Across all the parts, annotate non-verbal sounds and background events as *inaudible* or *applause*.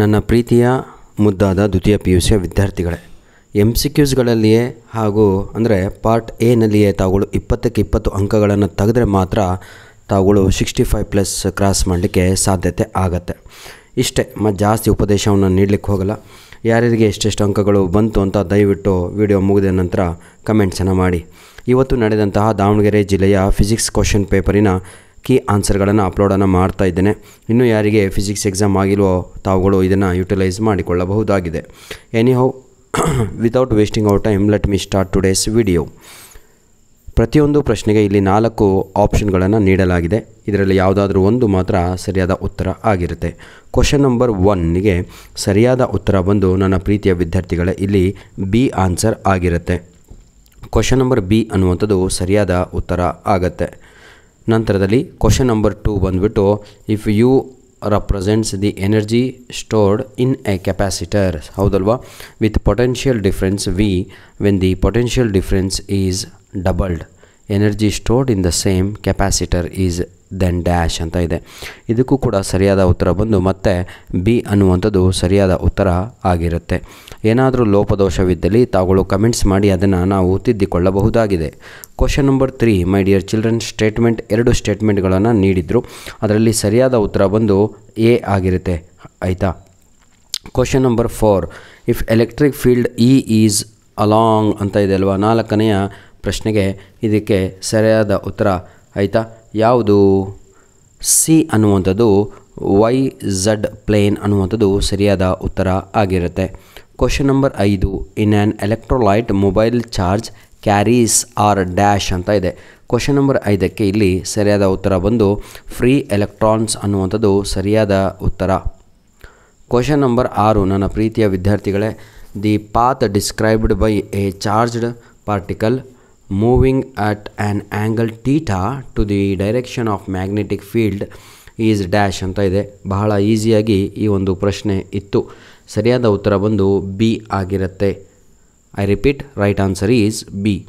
ನನ್ನ ಪ್ರೀತಿಯ ಮುದ್ದಾದ ದ್ವಿತೀಯ ಪಿ ಯು ಸಿಯ ವಿದ್ಯಾರ್ಥಿಗಳೇ ಎಂ ಸಿ ಕ್ಯೂಸ್ಗಳಲ್ಲಿಯೇ ಹಾಗೂ ಅಂದರೆ ಪಾರ್ಟ್ ಎನಲ್ಲಿಯೇ ತಾವುಗಳು ಇಪ್ಪತ್ತಕ್ಕೆ ಇಪ್ಪತ್ತು ಅಂಕಗಳನ್ನು ತೆಗೆದ್ರೆ ಮಾತ್ರ ತಾವುಗಳು ಸಿಕ್ಸ್ಟಿ ಫೈವ್ ಪ್ಲಸ್ ಕ್ರಾಸ್ ಮಾಡಲಿಕ್ಕೆ ಸಾಧ್ಯತೆ ಆಗತ್ತೆ. ಇಷ್ಟೇ ಮತ್ತು ಜಾಸ್ತಿ ಉಪದೇಶವನ್ನು ನೀಡಲಿಕ್ಕೆ ಹೋಗಲ್ಲ. ಯಾರ್ಯಾರಿಗೆ ಎಷ್ಟೆಷ್ಟು ಅಂಕಗಳು ಬಂತು ಅಂತ ದಯವಿಟ್ಟು ವಿಡಿಯೋ ಮುಗಿದ ನಂತರ ಕಮೆಂಟ್ಸನ್ನು ಮಾಡಿ. ಇವತ್ತು ನಡೆದಂತಹ ದಾವಣಗೆರೆ ಜಿಲ್ಲೆಯ ಫಿಸಿಕ್ಸ್ ಕ್ವಶನ್ ಪೇಪರಿನ ಕೀ ಆನ್ಸರ್ಗಳನ್ನು ಅಪ್ಲೋಡನ್ನು ಮಾಡ್ತಾ ಇದ್ದೇನೆ. ಇನ್ನು ಯಾರಿಗೆ ಫಿಸಿಕ್ಸ್ ಎಕ್ಸಾಮ್ ಆಗಿಲ್ವೋ ತಾವುಗಳು ಇದನ್ನು ಯುಟಿಲೈಸ್ ಮಾಡಿಕೊಳ್ಳಬಹುದಾಗಿದೆ. Anyhow without wasting out time let me start today's video ಪ್ರತಿಯೊಂದು ಪ್ರಶ್ನೆಗೆ ಇಲ್ಲಿ ನಾಲ್ಕು ಆಪ್ಷನ್ಗಳನ್ನು ನೀಡಲಾಗಿದೆ. ಇದರಲ್ಲಿ ಯಾವುದಾದ್ರೂ ಒಂದು ಮಾತ್ರ ಸರಿಯಾದ ಉತ್ತರ ಆಗಿರುತ್ತೆ. ಕ್ವಶನ್ ನಂಬರ್ ಒನ್ಗೆ ಸರಿಯಾದ ಉತ್ತರ ಬಂದು ನನ್ನ ಪ್ರೀತಿಯ ವಿದ್ಯಾರ್ಥಿಗಳೇ, ಇಲ್ಲಿ ಬಿ ಆನ್ಸರ್ ಆಗಿರುತ್ತೆ. ಕ್ವಶನ್ ನಂಬರ್ ಬಿ ಅನ್ನುವಂಥದ್ದು ಸರಿಯಾದ ಉತ್ತರ ಆಗತ್ತೆ. ನಂತರದಲ್ಲಿ ಕ್ವಶನ್ ನಂಬರ್ ಟು ಬಂದುಬಿಟ್ಟು if you represents the energy stored in a capacitor ಹೌದಲ್ವಾ with potential difference V when the potential difference is doubled energy stored in the same capacitor is then dash ಅಂತ ಇದೆ. ಇದಕ್ಕೂ ಕೂಡ ಸರಿಯಾದ ಉತ್ತರ ಬಂದು ಮತ್ತೆ ಬಿ ಅನ್ನುವಂಥದ್ದು ಸರಿಯಾದ ಉತ್ತರ ಆಗಿರುತ್ತೆ. ಏನಾದರೂ ಲೋಪದೋಷವಿದ್ದಲ್ಲಿ ತಾವುಗಳು ಕಮೆಂಟ್ಸ್ ಮಾಡಿ ಅದನ್ನು ನಾವು ತಿದ್ದಿಕೊಳ್ಳಬಹುದಾಗಿದೆ. Question number three my dear children statement ಎರಡು ಸ್ಟೇಟ್ಮೆಂಟ್ಗಳನ್ನು ನೀಡಿದರು. ಅದರಲ್ಲಿ ಸರಿಯಾದ ಉತ್ತರ ಬಂದು ಎ ಆಗಿರುತ್ತೆ. ಆಯಿತಾ? Question number four if electric field E is along ಅಂತ ಇದೆ ಅಲ್ವಾ? ನಾಲ್ಕನೆಯ ಪ್ರಶ್ನೆಗೆ ಇದಕ್ಕೆ ಸರಿಯಾದ ಉತ್ತರ. ಆಯಿತಾ? ಯಾವುದು? ಸಿ ಅನ್ನುವಂಥದ್ದು ವೈ ಝಡ್ ಪ್ಲೇನ್ ಅನ್ನುವಂಥದ್ದು ಸರಿಯಾದ ಉತ್ತರ ಆಗಿರುತ್ತೆ. ಕ್ವಶನ್ ನಂಬರ್ ಐದು. In an electrolyte mobile charge carries are dash ಅಂತ ಇದೆ. ಕ್ವಶನ್ ನಂಬರ್ ಐದಕ್ಕೆ ಇಲ್ಲಿ ಸರಿಯಾದ ಉತ್ತರ ಬಂದು ಫ್ರೀ ಎಲೆಕ್ಟ್ರಾನ್ಸ್ ಅನ್ನುವಂಥದ್ದು ಸರಿಯಾದ ಉತ್ತರ. ಕ್ವಶನ್ ನಂಬರ್ ಆರು. ನನ್ನ ಪ್ರೀತಿಯ ವಿದ್ಯಾರ್ಥಿಗಳೇ the path described by a charged particle moving at an angle theta to the direction of magnetic field is dash ಅಂತ ಇದೆ. ಬಹಳ ಈಸಿಯಾಗಿ ಈ ಒಂದು ಪ್ರಶ್ನೆ ಇತ್ತು. ಸರಿಯಾದ ಉತ್ತರ ಬಂದು ಬಿ ಆಗಿರುತ್ತೆ. I repeat right answer is B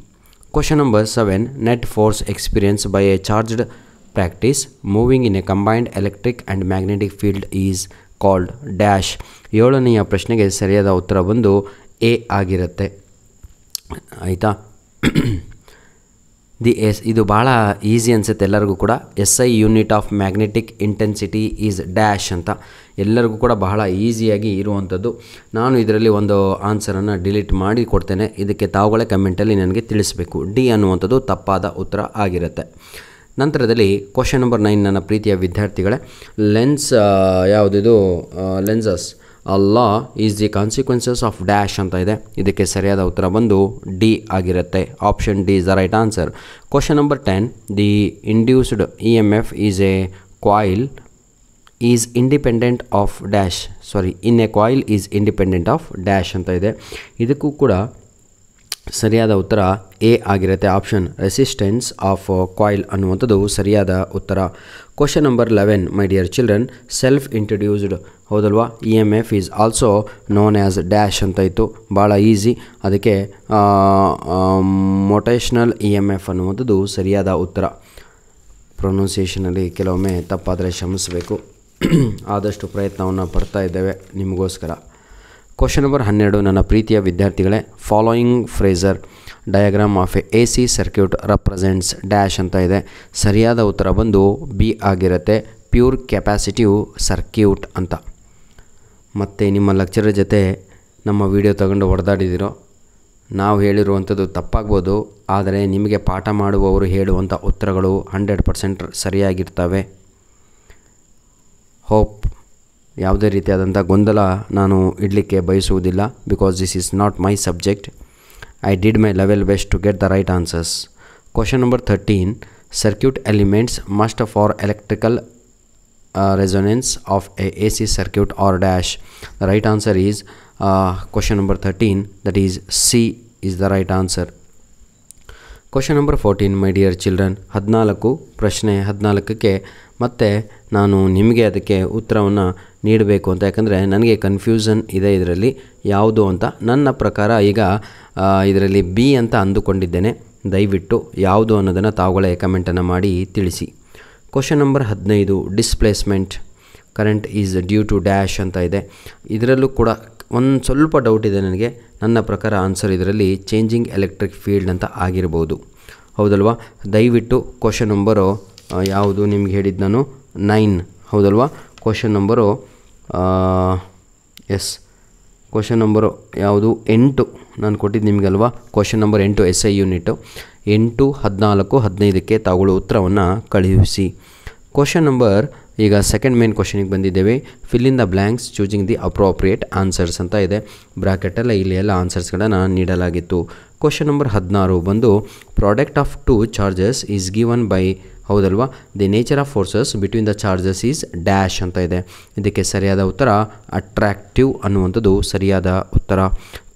question number seven net force experience by a charged practice moving in a combined electric and magnetic field is called dash ಏಳನೆಯ ಪ್ರಶ್ನೆಗೆ ಸರಿಯಾದ ಉತ್ತರ ಬಂದು ಎ ಆಗಿರುತ್ತೆ. ಆಯಿತಾ? *clears throat* ದಿ ಎಸ್ ಇದು ಭಾಳ ಈಸಿ ಅನಿಸುತ್ತೆ ಎಲ್ಲರಿಗೂ ಕೂಡ. S I unit of magnetic intensity is dash ಅಂತ ಎಲ್ಲರಿಗೂ ಕೂಡ ಬಹಳ ಈಸಿಯಾಗಿ ಇರುವಂಥದ್ದು. ನಾನು ಇದರಲ್ಲಿ ಒಂದು ಆನ್ಸರನ್ನು ಡಿಲೀಟ್ ಮಾಡಿ ಕೊಡ್ತೇನೆ. ಇದಕ್ಕೆ ತಾವುಗಳೇ ಕಮೆಂಟಲ್ಲಿ ನನಗೆ ತಿಳಿಸಬೇಕು. ಡಿ ಅನ್ನುವಂಥದ್ದು ತಪ್ಪಾದ ಉತ್ತರ ಆಗಿರುತ್ತೆ. ನಂತರದಲ್ಲಿ ಕ್ವಶನ್ ನಂಬರ್ ನೈನ್ ನನ್ನ ಪ್ರೀತಿಯ ವಿದ್ಯಾರ್ಥಿಗಳೇ. ಲೆನ್ಸ್ ಯಾವುದಿದು ಲೆನ್ಸಸ್ ಅಲ್ಲಾ is the consequences of dash ಅಂತ ಇದೆ. ಇದಕ್ಕೆ ಸರಿಯಾದ ಉತ್ತರ ಬಂದು ಡಿ ಆಗಿರುತ್ತೆ. Option D is the right answer question number ten the induced E M F is a coil is independent of dash sorry in a coil is independent of dash ಅಂತ ಇದೆ. ಇದಕ್ಕೂ ಕೂಡ ಸರಿಯಾದ ಉತ್ತರ ಎ ಆಗಿರುತ್ತೆ. Option resistance of coil ಅನ್ನುವಂಥದ್ದು ಸರಿಯಾದ ಉತ್ತರ. Question number eleven my dear children self introduced ಹೌದಲ್ವಾ? E M F is also known as dash ಅಂತ ಇತ್ತು. ಭಾಳ ಈಸಿ ಅದಕ್ಕೆ ಮೊಟೇಷ್ನಲ್ ಇ ಎಂ ಎಫ್ ಅನ್ನುವಂಥದ್ದು ಸರಿಯಾದ ಉತ್ತರ. ಪ್ರೊನೌನ್ಸಿಯೇಷನಲ್ಲಿ ಕೆಲವೊಮ್ಮೆ ತಪ್ಪಾದರೆ ಶ್ರಮಿಸಬೇಕು *clears throat* ಆದಷ್ಟು ಪ್ರಯತ್ನವನ್ನು ಪಡ್ತಾ ಇದ್ದೇವೆ ನಿಮಗೋಸ್ಕರ. ಕ್ವಶನ್ ನಂಬರ್ ಹನ್ನೆರಡು, ನನ್ನ ಪ್ರೀತಿಯ ವಿದ್ಯಾರ್ಥಿಗಳೇ. Following phasor diagram of a A C circuit represents dash ಅಂತ ಇದೆ. ಸರಿಯಾದ ಉತ್ತರ ಬಂದು ಬಿ ಆಗಿರುತ್ತೆ. ಪ್ಯೂರ್ ಕೆಪ್ಯಾಸಿಟಿವ್ ಸರ್ಕ್ಯೂಟ್ ಅಂತ. ಮತ್ತು ನಿಮ್ಮ ಲೆಕ್ಚರರ್ ಜೊತೆ ನಮ್ಮ ವಿಡಿಯೋ ತಗೊಂಡು ಹೊಡೆದಾಡಿದಿರೋ ನಾವು ಹೇಳಿರುವಂಥದ್ದು ತಪ್ಪಾಗ್ಬೋದು, ಆದರೆ ನಿಮಗೆ ಪಾಠ ಮಾಡುವವರು ಹೇಳುವಂಥ ಉತ್ತರಗಳು ಹಂಡ್ರೆಡ್ ಪರ್ಸೆಂಟ್ ಸರಿಯಾಗಿರ್ತವೆ. ಹೋಪ್ ಯಾವುದೇ ರೀತಿಯಾದಂಥ ಗೊಂದಲ ನಾನು ಇಡಲಿಕ್ಕೆ ಬಯಸುವುದಿಲ್ಲ because this is not my subject I did my level best to get the right answers question number thirteen circuit elements must for electrical resonance of a A C circuit are dash the right answer is question number thirteen that is C is the right answer question number fourteen my dear children ಹದಿನಾಲ್ಕು ಪ್ರಶ್ನೆ ಹದಿನಾಲ್ಕಕ್ಕೆ. ಮತ್ತೆ ನಾನು ನಿಮಗೆ ಅದಕ್ಕೆ ಉತ್ತರವನ್ನು ನೀಡಬೇಕು ಅಂತ. ಯಾಕಂದರೆ ನನಗೆ ಕನ್ಫ್ಯೂಷನ್ ಇದೆ ಇದರಲ್ಲಿ. ಯಾವುದು ಅಂತ. ನನ್ನ ಪ್ರಕಾರ ಈಗ ಇದರಲ್ಲಿ ಬಿ ಅಂತ ಅಂದುಕೊಂಡಿದ್ದೇನೆ. ದಯವಿಟ್ಟು ಯಾವುದು ಅನ್ನೋದನ್ನು ತಾವುಗಳೇ ಕಮೆಂಟನ್ನು ಮಾಡಿ ತಿಳಿಸಿ. ಕ್ವಶನ್ ನಂಬರ್ ಹದಿನೈದು displacement current is due to dash ಅಂತ ಇದೆ. ಇದರಲ್ಲೂ ಕೂಡ ಒಂದು ಸ್ವಲ್ಪ ಡೌಟ್ ಇದೆ ನನಗೆ. ನನ್ನ ಪ್ರಕಾರ ಆನ್ಸರ್ ಇದರಲ್ಲಿ ಚೇಂಜಿಂಗ್ ಎಲೆಕ್ಟ್ರಿಕ್ ಫೀಲ್ಡ್ ಅಂತ ಆಗಿರ್ಬೋದು. ಹೌದಲ್ವಾ? ದಯವಿಟ್ಟು ಕ್ವಶನ್ ನಂಬರು ಯಾವುದು ನಿಮ್ಗೆ ಹೇಳಿದ್ದು ನಾನು? ನೈನ್ ಹೌದಲ್ವಾ? Question number yes question number ಯಾವುದು? ಎಂಟು. ನಾನು ಕೊಟ್ಟಿದ್ದು ನಿಮಗಲ್ವಾ? ಕ್ವಶನ್ ನಂಬರ್ ಎಂಟು ಎಸ್ ಐ ಯೂನಿಟು ಎಂಟು, ಹದಿನಾಲ್ಕು, ಹದಿನೈದಕ್ಕೆ ತಾವುಗಳು ಉತ್ತರವನ್ನು ಕಳುಹಿಸಿ. ಕ್ವಶನ್ ನಂಬರ್ ಈಗ ಸೆಕೆಂಡ್ ಮೇನ್ ಕ್ವಶನಿಗೆ ಬಂದಿದ್ದೇವೆ. Fill in the blanks choosing the appropriate answers ಅಂತ ಇದೆ. ಬ್ರಾಕೆಟಲ್ಲ ಇಲ್ಲಿ ಎಲ್ಲ ಆನ್ಸರ್ಸ್ಗಳನ್ನು ನೀಡಲಾಗಿತ್ತು. ಕ್ವಶನ್ ನಂಬರ್ ಹದಿನಾರು ಬಂದು product of two charges is given by ಹೌದಲ್ವಾ? The nature of forces between the charges is dash ಅಂತ ಇದೆ. ಇದಕ್ಕೆ ಸರಿಯಾದ ಉತ್ತರ ಅಟ್ರಾಕ್ಟಿವ್ ಅನ್ನುವಂಥದ್ದು ಸರಿಯಾದ ಉತ್ತರ.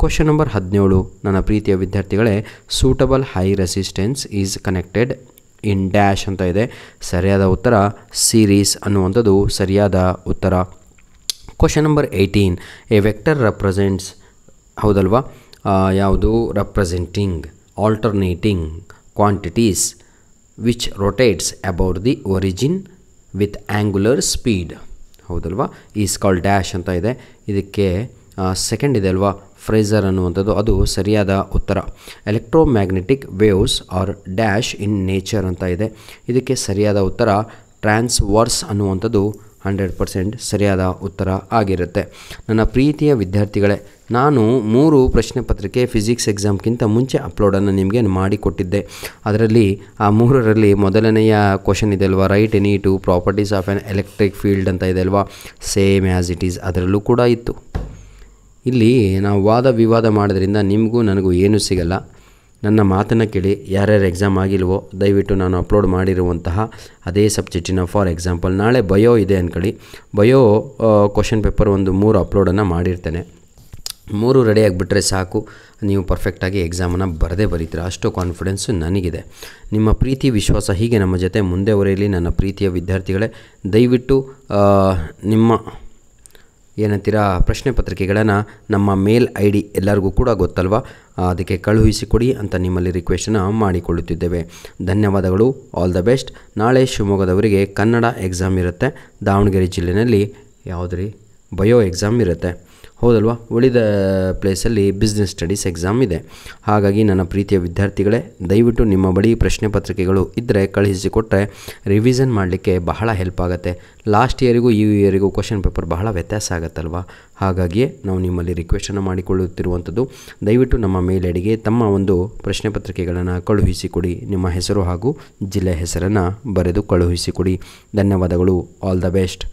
ಕ್ವಶನ್ ನಂಬರ್ ಹದಿನೇಳು. ನನ್ನ ಪ್ರೀತಿಯ ವಿದ್ಯಾರ್ಥಿಗಳೇ suitable high resistance is connected in dash ಅಂತ ಇದೆ. ಸರಿಯಾದ ಉತ್ತರ ಸೀರೀಸ್ ಅನ್ನುವಂಥದ್ದು ಸರಿಯಾದ ಉತ್ತರ. Question number eighteen a vector represents ಹೌದಲ್ವಾ? ಯಾವುದು? Representing alternating quantities which rotates about the origin with angular speed ಹೌದಲ್ವಾ? ಈಸ್ ಕಾಲ್ ಡ್ಯಾಶ್ ಅಂತ ಇದೆ. ಇದಕ್ಕೆ ಸೆಕೆಂಡ್ ಇದೆ ಅಲ್ವಾ? ಫ್ರೇಸರ್ ಅನ್ನುವಂಥದ್ದು. ಅದು ಸರಿಯಾದ ಉತ್ತರ. Electromagnetic waves are dash in nature ಅಂತ ಇದೆ. ಇದಕ್ಕೆ ಸರಿಯಾದ ಉತ್ತರ. ಟ್ರಾನ್ಸ್ವರ್ಸ್ ಅನ್ನುವಂಥದ್ದು ಹಂಡ್ರೆಡ್ ಪರ್ಸೆಂಟ್ ಸರಿಯಾದ ಉತ್ತರ ಆಗಿರುತ್ತೆ. ನನ್ನ ಪ್ರೀತಿಯ ವಿದ್ಯಾರ್ಥಿಗಳೇ, ನಾನು ಮೂರು ಪ್ರಶ್ನೆ ಪತ್ರಿಕೆ ಫಿಸಿಕ್ಸ್ ಎಕ್ಸಾಮ್ಗಿಂತ ಮುಂಚೆ ಅಪ್ಲೋಡನ್ನು ನಿಮಗೆ ಮಾಡಿಕೊಟ್ಟಿದ್ದೆ. ಅದರಲ್ಲಿ, ಆ ಮೂರರಲ್ಲಿ ಮೊದಲನೆಯ ಕ್ವಶನ್ ಇದೆ ಅಲ್ವಾ? Write any two properties of an electric field ಅಂತ ಇದೆ ಅಲ್ವಾ? Same as it is. ಅದರಲ್ಲೂ ಕೂಡ ಇತ್ತು. ಇಲ್ಲಿ ನಾವು ವಾದ ವಿವಾದ ಮಾಡೋದ್ರಿಂದ ನಿಮಗೂ ನನಗೂ ಏನೂ ಸಿಗಲ್ಲ. ನನ್ನ ಮಾತನ್ನು ಕೇಳಿ ಯಾರ್ಯಾರು ಎಕ್ಸಾಮ್ ಆಗಿಲ್ವೋ ದಯವಿಟ್ಟು ನಾನು ಅಪ್ಲೋಡ್ ಮಾಡಿರುವಂತಹ ಅದೇ ಸಬ್ಜೆಕ್ಟಿನ ಫಾರ್ ಎಕ್ಸಾಂಪಲ್ ನಾಳೆ ಬಯೋ ಇದೆ ಅಂದ್ಕೊಳ್ಳಿ ಬಯೋ ಕ್ವಶನ್ ಪೇಪರ್ ಒಂದು ಮೂರು ಅಪ್ಲೋಡನ್ನು ಮಾಡಿರ್ತೇನೆ. ಮೂರು ರೆಡಿ ಆಗಿಬಿಟ್ರೆ ಸಾಕು. ನೀವು ಪರ್ಫೆಕ್ಟಾಗಿ ಎಕ್ಸಾಮನ್ನು ಬರದೇ ಬರೀತೀರ. ಅಷ್ಟು ಕಾನ್ಫಿಡೆನ್ಸು ನನಗಿದೆ. ನಿಮ್ಮ ಪ್ರೀತಿ, ವಿಶ್ವಾಸ ಹೀಗೆ ನಮ್ಮ ಜೊತೆ ಮುಂದೆ ಹೊರೆಯಲಿ ನನ್ನ ಪ್ರೀತಿಯ ವಿದ್ಯಾರ್ಥಿಗಳೇ, ದಯವಿಟ್ಟು ನಿಮ್ಮ ಏನಂತೀರಾ, ಪ್ರಶ್ನೆ ಪತ್ರಿಕೆಗಳನ್ನು ನಮ್ಮ ಮೇಲ್ ಐ ಡಿ ಎಲ್ಲರಿಗೂ ಕೂಡ ಗೊತ್ತಲ್ವಾ? ಅದಕ್ಕೆ ಕಳುಹಿಸಿಕೊಡಿ ಅಂತ ನಿಮ್ಮಲ್ಲಿ ರಿಕ್ವೆಸ್ಟನ್ನು ಮಾಡಿಕೊಳ್ಳುತ್ತಿದ್ದೇವೆ. ಧನ್ಯವಾದಗಳು. ಆಲ್ ದ ಬೆಸ್ಟ್ ನಾಳೆ ಶಿವಮೊಗ್ಗದವರಿಗೆ ಕನ್ನಡ ಎಕ್ಸಾಮ್ ಇರುತ್ತೆ. ದಾವಣಗೆರೆ ಜಿಲ್ಲೆಯಲ್ಲಿ ಯಾವುದ್ರಿ? ಬಯೋ ಎಕ್ಸಾಮ್ ಇರುತ್ತೆ. ಹೌದಲ್ವಾ? ಉಳಿದ ಪ್ಲೇಸಲ್ಲಿ ಬಿಸ್ನೆಸ್ ಸ್ಟಡೀಸ್ ಎಕ್ಸಾಮ್ ಇದೆ. ಹಾಗಾಗಿ ನನ್ನ ಪ್ರೀತಿಯ ವಿದ್ಯಾರ್ಥಿಗಳೇ, ದಯವಿಟ್ಟು ನಿಮ್ಮ ಬಳಿ ಪ್ರಶ್ನೆ ಪತ್ರಿಕೆಗಳು ಇದ್ದರೆ ಕಳುಹಿಸಿಕೊಟ್ಟರೆ ರಿವಿಷನ್ ಮಾಡಲಿಕ್ಕೆ ಬಹಳ ಹೆಲ್ಪ್ ಆಗುತ್ತೆ. ಲಾಸ್ಟ್ ಇಯರಿಗೂ ಈ ಇಯರಿಗೂ ಕ್ವಶನ್ ಪೇಪರ್ ಬಹಳ ವ್ಯತ್ಯಾಸ ಆಗುತ್ತಲ್ವ? ಹಾಗಾಗಿಯೇ ನಾವು ನಿಮ್ಮಲ್ಲಿ ರಿಕ್ವೆಸ್ಟನ್ನು ಮಾಡಿಕೊಳ್ಳುತ್ತಿರುವಂಥದ್ದು, ದಯವಿಟ್ಟು ನಮ್ಮ ಮೇಲ್ ಅಡಿಗೆ ತಮ್ಮ ಒಂದು ಪ್ರಶ್ನೆ ಪತ್ರಿಕೆಗಳನ್ನು ಕಳುಹಿಸಿಕೊಡಿ. ನಿಮ್ಮ ಹೆಸರು ಹಾಗೂ ಜಿಲ್ಲೆ ಹೆಸರನ್ನು ಬರೆದು ಕಳುಹಿಸಿಕೊಡಿ. ಧನ್ಯವಾದಗಳು. All the best